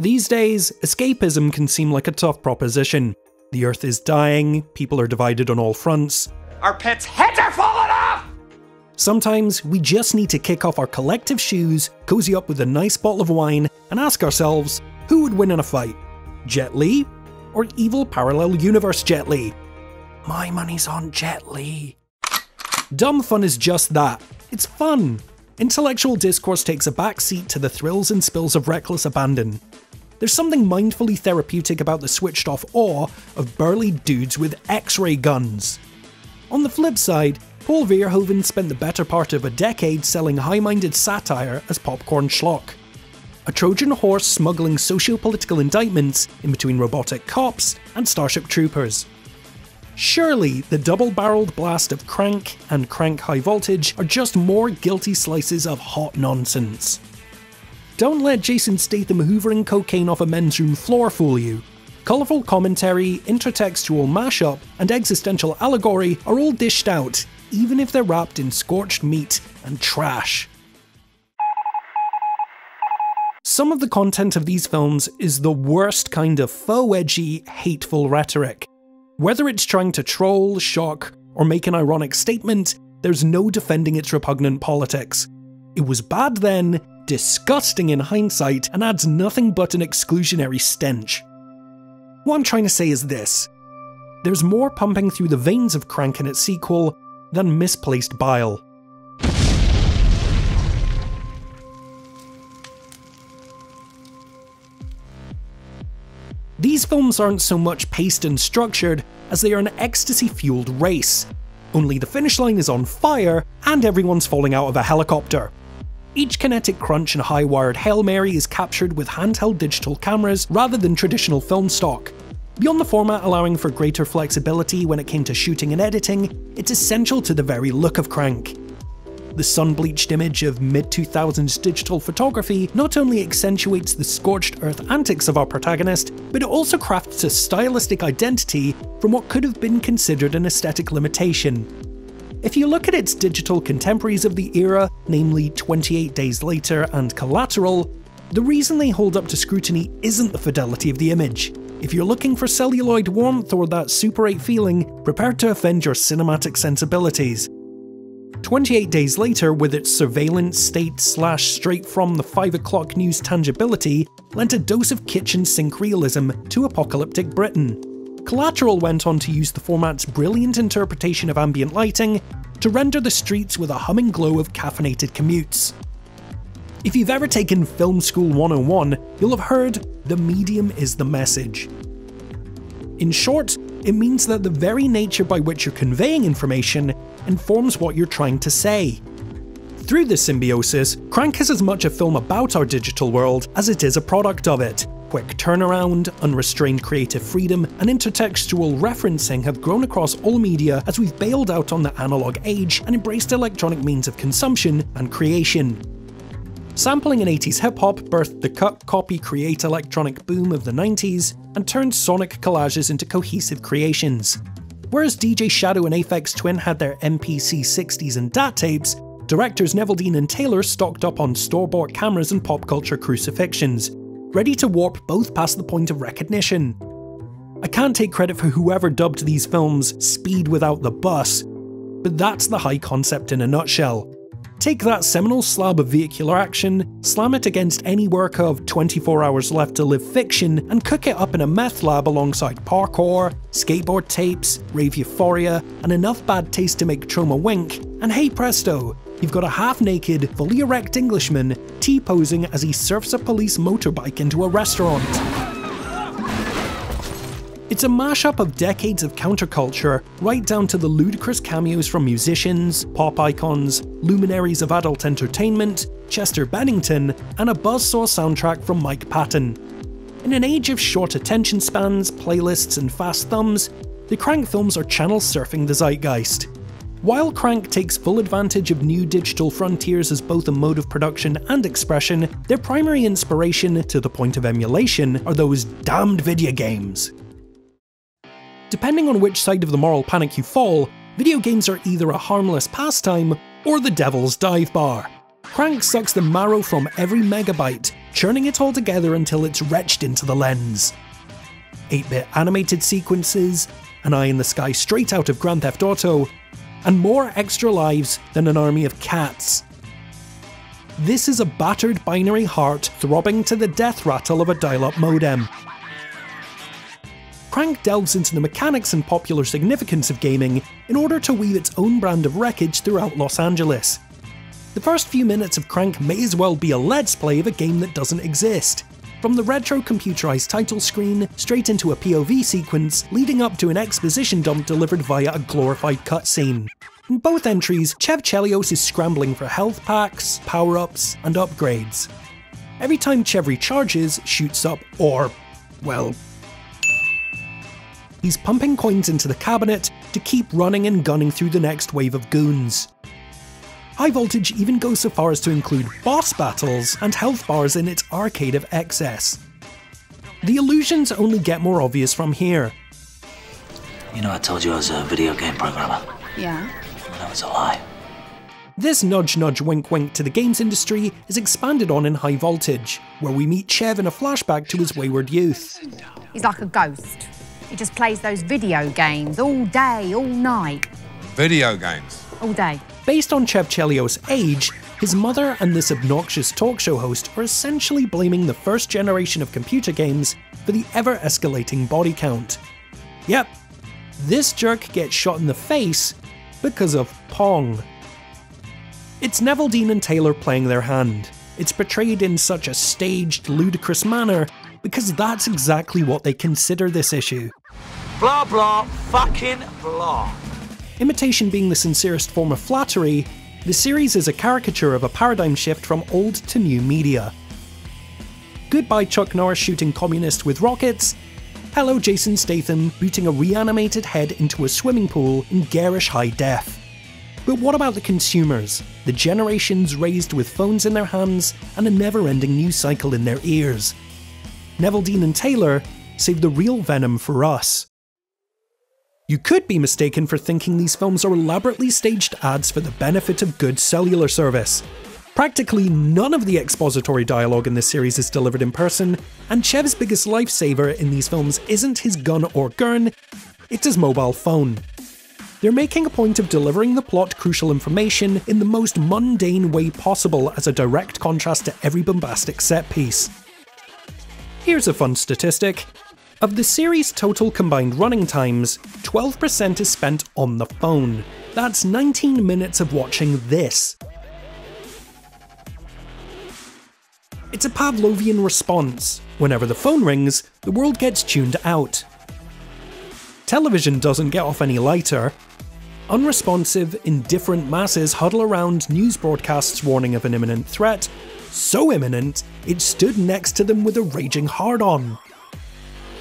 These days, escapism can seem like a tough proposition. The earth is dying, people are divided on all fronts. Our pets' heads are falling off! Sometimes we just need to kick off our collective shoes, cozy up with a nice bottle of wine, and ask ourselves who would win in a fight? Jet Li or evil parallel universe Jet Li? My money's on Jet Li. Dumb fun is just that. It's fun. Intellectual discourse takes a backseat to the thrills and spills of reckless abandon. There's something mindfully therapeutic about the switched off awe of burly dudes with x ray guns. On the flip side, Paul Verhoeven spent the better part of a decade selling high minded satire as popcorn schlock. A Trojan horse smuggling socio political indictments in between robotic cops and Starship Troopers. Surely, the double barreled blast of Crank and Crank High Voltage are just more guilty slices of hot nonsense. Don't let Jason Statham hoovering cocaine off a men's room floor fool you. Colourful commentary, intertextual mashup, and existential allegory are all dished out, even if they're wrapped in scorched meat and trash. Some of the content of these films is the worst kind of faux edgy, hateful rhetoric. Whether it's trying to troll, shock, or make an ironic statement, there's no defending its repugnant politics. It was bad then, disgusting in hindsight, and adds nothing but an exclusionary stench. What I'm trying to say is this there's more pumping through the veins of Crank in its sequel than misplaced bile. These films aren't so much paced and structured as they are an ecstasy fueled race. Only the finish line is on fire and everyone's falling out of a helicopter. Each kinetic crunch and high wired Hail Mary is captured with handheld digital cameras rather than traditional film stock. Beyond the format allowing for greater flexibility when it came to shooting and editing, it's essential to the very look of Crank. The sun-bleached image of mid-2000s digital photography not only accentuates the scorched earth antics of our protagonist, but it also crafts a stylistic identity from what could have been considered an aesthetic limitation. If you look at its digital contemporaries of the era, namely 28 Days Later and Collateral, the reason they hold up to scrutiny isn't the fidelity of the image. If you're looking for celluloid warmth or that Super 8 feeling, prepare to offend your cinematic sensibilities. 28 days later, with its surveillance state slash straight from the 5 o'clock news tangibility, lent a dose of kitchen sink realism to apocalyptic Britain. Collateral went on to use the format's brilliant interpretation of ambient lighting to render the streets with a humming glow of caffeinated commutes. If you've ever taken Film School 101, you'll have heard the medium is the message. In short, it means that the very nature by which you're conveying information informs what you're trying to say. Through this symbiosis, Crank is as much a film about our digital world as it is a product of it. Quick turnaround, unrestrained creative freedom, and intertextual referencing have grown across all media as we've bailed out on the analog age and embraced electronic means of consumption and creation. Sampling in 80s hip hop birthed the cut, copy, create electronic boom of the 90s and turned sonic collages into cohesive creations. Whereas DJ Shadow and Aphex Twin had their MPC 60s and DAT tapes, directors Neveldine and Taylor stocked up on store bought cameras and pop culture crucifixions, ready to warp both past the point of recognition. I can't take credit for whoever dubbed these films Speed Without the Bus, but that's the high concept in a nutshell. Take that seminal slab of vehicular action, slam it against any work of 24 Hours Left to Live fiction, and cook it up in a meth lab alongside parkour, skateboard tapes, rave euphoria, and enough bad taste to make Troma wink, and hey presto, you've got a half naked, fully erect Englishman T posing as he surfs a police motorbike into a restaurant. It's a mashup of decades of counterculture, right down to the ludicrous cameos from musicians, pop icons, luminaries of adult entertainment, Chester Bennington, and a buzzsaw soundtrack from Mike Patton. In an age of short attention spans, playlists, and fast thumbs, the Crank films are channel surfing the zeitgeist. While Crank takes full advantage of new digital frontiers as both a mode of production and expression, their primary inspiration, to the point of emulation, are those damned video games. Depending on which side of the moral panic you fall, video games are either a harmless pastime or the devil's dive bar. Crank sucks the marrow from every megabyte, churning it all together until it's retched into the lens. 8 bit animated sequences, an eye in the sky straight out of Grand Theft Auto, and more extra lives than an army of cats. This is a battered binary heart throbbing to the death rattle of a dial up modem. Crank delves into the mechanics and popular significance of gaming in order to weave its own brand of wreckage throughout Los Angeles. The first few minutes of Crank may as well be a let's play of a game that doesn't exist. From the retro computerized title screen, straight into a POV sequence, leading up to an exposition dump delivered via a glorified cutscene. In both entries, Chev Chelios is scrambling for health packs, power ups, and upgrades. Every time Chev recharges, shoots up, or, well, he's pumping coins into the cabinet to keep running and gunning through the next wave of goons. High Voltage even goes so far as to include boss battles and health bars in its arcade of excess. The illusions only get more obvious from here. You know, I told you I was a video game programmer. Yeah. Well, that was a lie. This nudge nudge wink wink to the games industry is expanded on in High Voltage, where we meet Chev in a flashback to his wayward youth. He's like a ghost. He just plays those video games all day, all night, Video games. all day. Based on Chev Chelios' age, his mother and this obnoxious talk show host are essentially blaming the first generation of computer games for the ever escalating body count. Yep, this jerk gets shot in the face because of Pong. It's Neveldine and Taylor playing their hand. It's portrayed in such a staged, ludicrous manner because that's exactly what they consider this issue. Blah, blah, fucking blah. Imitation being the sincerest form of flattery, the series is a caricature of a paradigm shift from old to new media. Goodbye Chuck Norris shooting communists with rockets, hello Jason Statham booting a reanimated head into a swimming pool in garish high def. But what about the consumers, the generations raised with phones in their hands and a never ending news cycle in their ears? Neveldine and Taylor save the real venom for us. You could be mistaken for thinking these films are elaborately staged ads for the benefit of good cellular service. Practically none of the expository dialogue in this series is delivered in person, and Chev's biggest lifesaver in these films isn't his gun or gurn, it's his mobile phone. They're making a point of delivering the plot crucial information in the most mundane way possible as a direct contrast to every bombastic set piece. Here's a fun statistic. Of the series' total combined running times, 12% is spent on the phone. That's 19 minutes of watching this. It's a Pavlovian response. Whenever the phone rings, the world gets tuned out. Television doesn't get off any lighter. Unresponsive, indifferent masses huddle around news broadcasts warning of an imminent threat, so imminent, it stood next to them with a raging hard on.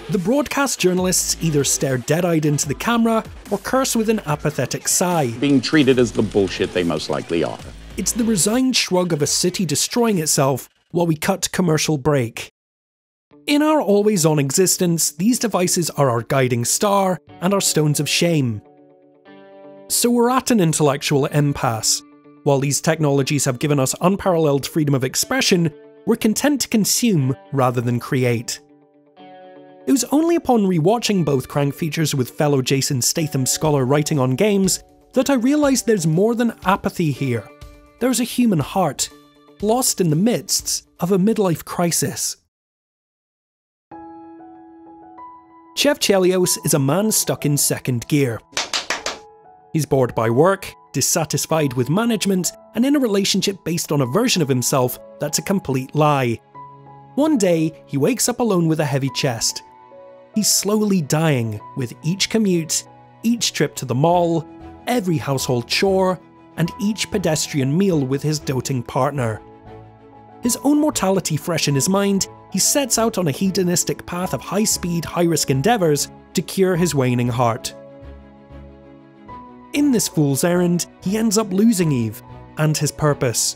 The broadcast journalists either stare dead eyed into the camera or curse with an apathetic sigh. being treated as the bullshit they most likely are. It's the resigned shrug of a city destroying itself while we cut commercial break. In our always on existence, these devices are our guiding star and our stones of shame. So we're at an intellectual impasse. While these technologies have given us unparalleled freedom of expression, we're content to consume rather than create. It was only upon rewatching both Crank features with fellow Jason Statham scholar writing on games that I realised there's more than apathy here. There's a human heart, lost in the midst of a midlife crisis. Chev Chelios is a man stuck in second gear. He's bored by work, dissatisfied with management, and in a relationship based on a version of himself that's a complete lie. One day, he wakes up alone with a heavy chest. He's slowly dying with each commute, each trip to the mall, every household chore, and each pedestrian meal with his doting partner. His own mortality fresh in his mind, he sets out on a hedonistic path of high speed, high risk endeavours to cure his waning heart. In this fool's errand, he ends up losing Eve and his purpose.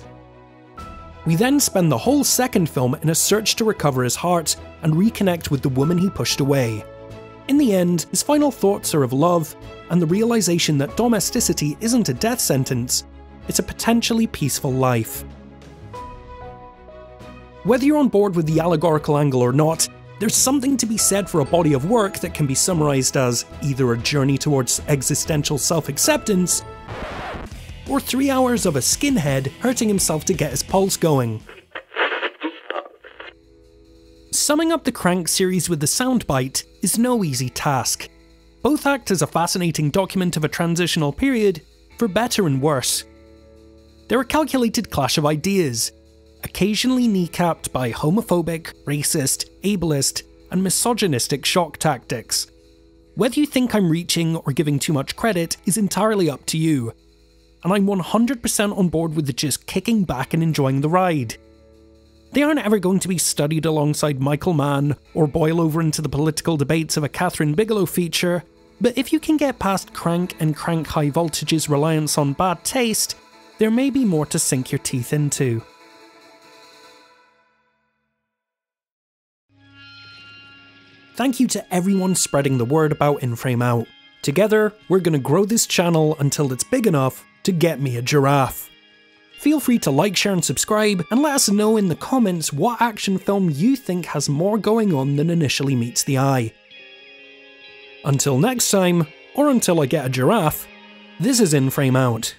We then spend the whole second film in a search to recover his heart and reconnect with the woman he pushed away. In the end, his final thoughts are of love and the realization that domesticity isn't a death sentence, it's a potentially peaceful life. Whether you're on board with the allegorical angle or not, there's something to be said for a body of work that can be summarised as either a journey towards existential self acceptance, or three hours of a skinhead hurting himself to get his pulse going. Summing up the Crank series with the soundbite is no easy task. Both act as a fascinating document of a transitional period, for better and worse. They're a calculated clash of ideas, occasionally kneecapped by homophobic, racist, ableist, and misogynistic shock tactics. Whether you think I'm reaching or giving too much credit is entirely up to you, and I'm 100% on board with just kicking back and enjoying the ride. They aren't ever going to be studied alongside Michael Mann or boil over into the political debates of a Kathryn Bigelow feature, but if you can get past Crank and Crank High Voltage's reliance on bad taste, there may be more to sink your teeth into. Thank you to everyone spreading the word about InFrame Out. Together, we're gonna grow this channel until it's big enough to get me a giraffe. Feel free to like, share, and subscribe, and let us know in the comments what action film you think has more going on than initially meets the eye. Until next time, or until I get a giraffe, this is In Frame Out.